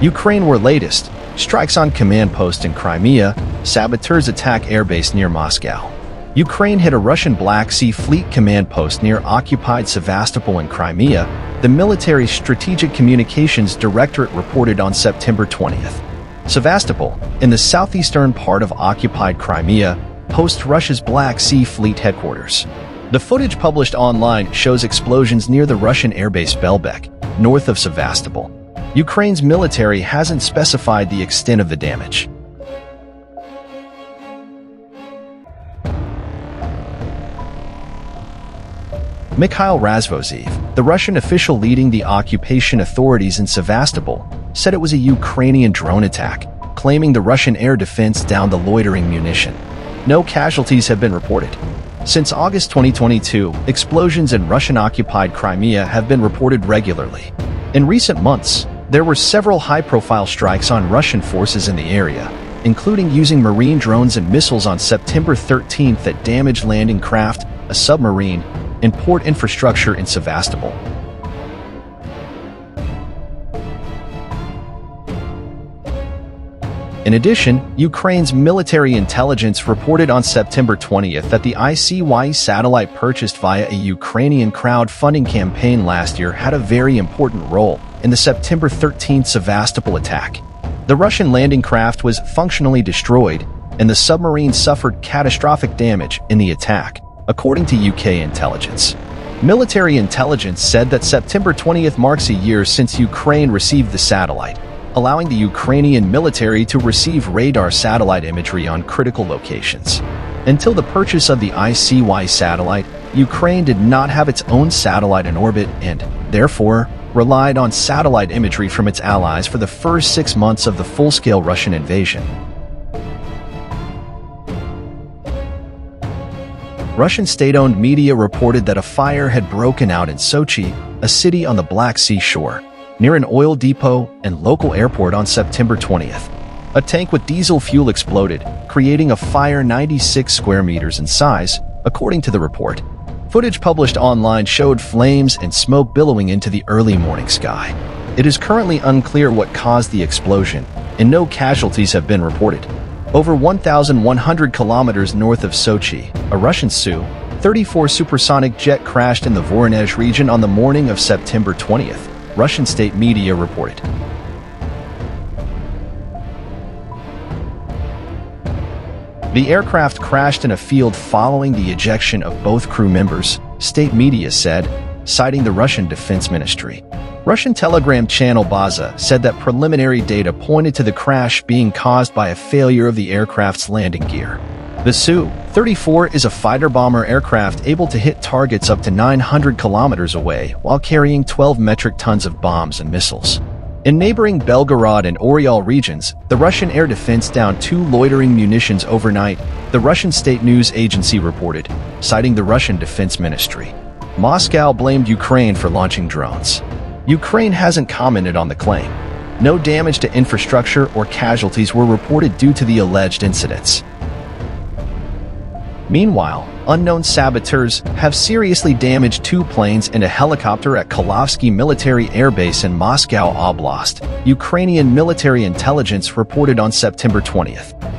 Ukraine were latest. Strikes on command post in Crimea, saboteurs attack airbase near Moscow. Ukraine hit a Russian Black Sea Fleet command post near occupied Sevastopol in Crimea, the military strategic communications directorate reported on September 20th. Sevastopol, in the southeastern part of occupied Crimea, hosts Russia's Black Sea Fleet headquarters. The footage published online shows explosions near the Russian airbase Belbek, north of Sevastopol. Ukraine's military hasn't specified the extent of the damage. Mikhail Razvozhev, the Russian official leading the occupation authorities in Sevastopol, said it was a Ukrainian drone attack, claiming the Russian air defense downed the loitering munition. No casualties have been reported. Since August 2022, explosions in Russian-occupied Crimea have been reported regularly. In recent months, there were several high-profile strikes on Russian forces in the area, including using marine drones and missiles on September 13th that damaged landing craft, a submarine, and port infrastructure in Sevastopol. In addition, Ukraine's military intelligence reported on September 20th that the ICEYE satellite purchased via a Ukrainian crowdfunding campaign last year had a very important role in the September 13th Sevastopol attack. The Russian landing craft was functionally destroyed, and the submarine suffered catastrophic damage in the attack, according to UK intelligence. Military intelligence said that September 20th marks a year since Ukraine received the satellite, allowing the Ukrainian military to receive radar satellite imagery on critical locations. Until the purchase of the ICEYE satellite, Ukraine did not have its own satellite in orbit and, therefore, relied on satellite imagery from its allies for the first six months of the full-scale Russian invasion. Russian state-owned media reported that a fire had broken out in Sochi, a city on the Black Sea shore near an oil depot and local airport on September 20th. A tank with diesel fuel exploded, creating a fire 96 square meters in size, according to the report. Footage published online showed flames and smoke billowing into the early morning sky. It is currently unclear what caused the explosion, and no casualties have been reported. Over 1,100 kilometers north of Sochi, a Russian Su-34 supersonic jet crashed in the Voronezh region on the morning of September 20th. Russian state media reported. The aircraft crashed in a field following the ejection of both crew members, state media said, citing the Russian Defense Ministry. Russian telegram channel Baza said that preliminary data pointed to the crash being caused by a failure of the aircraft's landing gear. The Su-34 is a fighter-bomber aircraft able to hit targets up to 900 kilometers away while carrying 12 metric tons of bombs and missiles. In neighboring Belgorod and Oryol regions, the Russian air defense downed two loitering munitions overnight, the Russian state news agency reported, citing the Russian Defense Ministry. Moscow blamed Ukraine for launching drones. Ukraine hasn't commented on the claim. No damage to infrastructure or casualties were reported due to the alleged incidents. Meanwhile, unknown saboteurs have seriously damaged two planes and a helicopter at Chkalovsky Military Air Base in Moscow Oblast, Ukrainian military intelligence reported on September 20th.